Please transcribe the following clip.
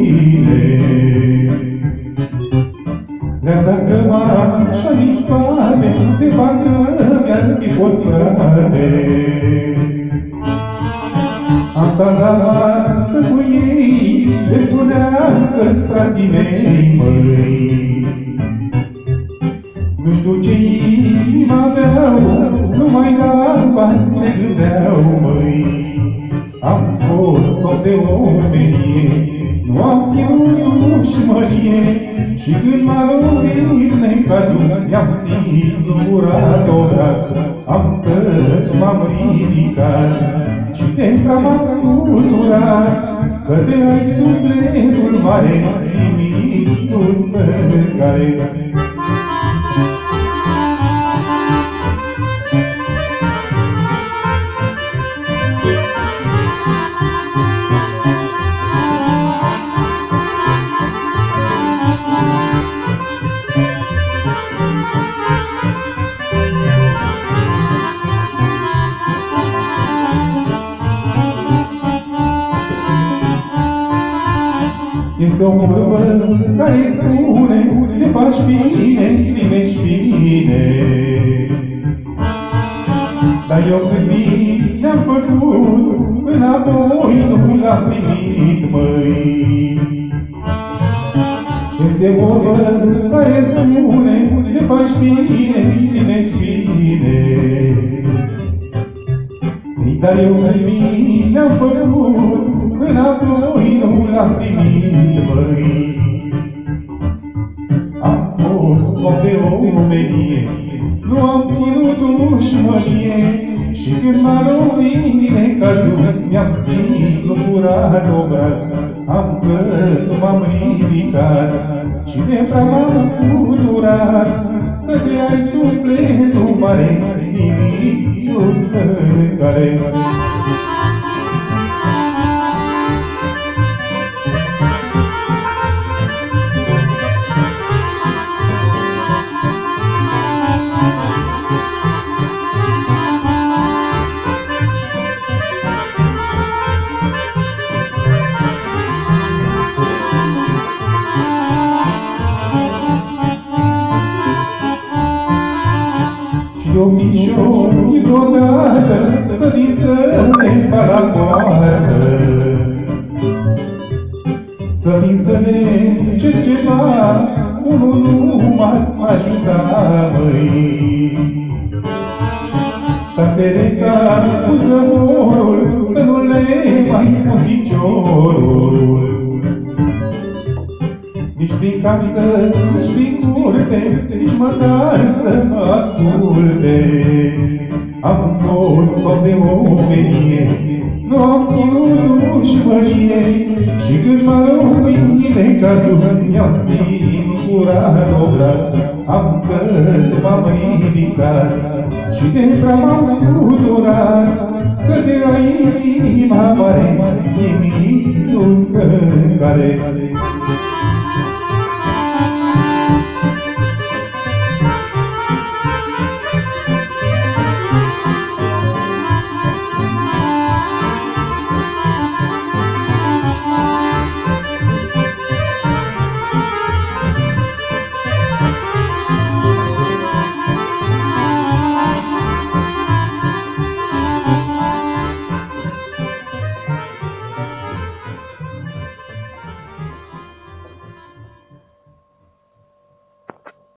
bine. Dar dacă m-așa nici toate, de parcă mi-ar fi fost frate. Am stat la masă cu ei, le spuneam că-s frații mei, măi. Nu știu ce inimă aveau, numai la bani se gândeau, măi. Am fost om de omenie, nu am ținut dușmărie, și când m-a lovit necazul, i-am ținut curat obrazul, am căzut, m-am ridicat, și te-am m-am scuturat, că te ai sufletul mare, nimic nu stă în care. Este o vorbă care spune, te faci bine, primești bine. Dar eu când bine am făcut, înapoi nu l-am primit, măi. Este o vorbă care spune, te faci bine, primești bine. Dar eu când bine am făcut, înapoi nu l-am primit, măi. Am fost om de omenie, nu am ținut dușmănie, și când m-a lovit necazul, mi-am ținut curat obraz, am căzut, m-am ridicat, și de prea m-am scuturat, că te ai sufletul mare, Eu fișor, deodată, să vin să ne la poartă. Să vin să ne cer ceva, unul nu m-ar ajuta, măi. S-a ferecat cu zăvorul, să nu le mai pun piciorul. Nici prin casă, nici prin curte, nici măcar să mă asculte. Am fost om de omenie, nu am ținut dușmărie, și când m-a lovit necazul, mi-am ținut curat obrazul, am căzut, m-am ridicat, și de prea m-am scuturat, că de la inima mare, nimic nu scăcare.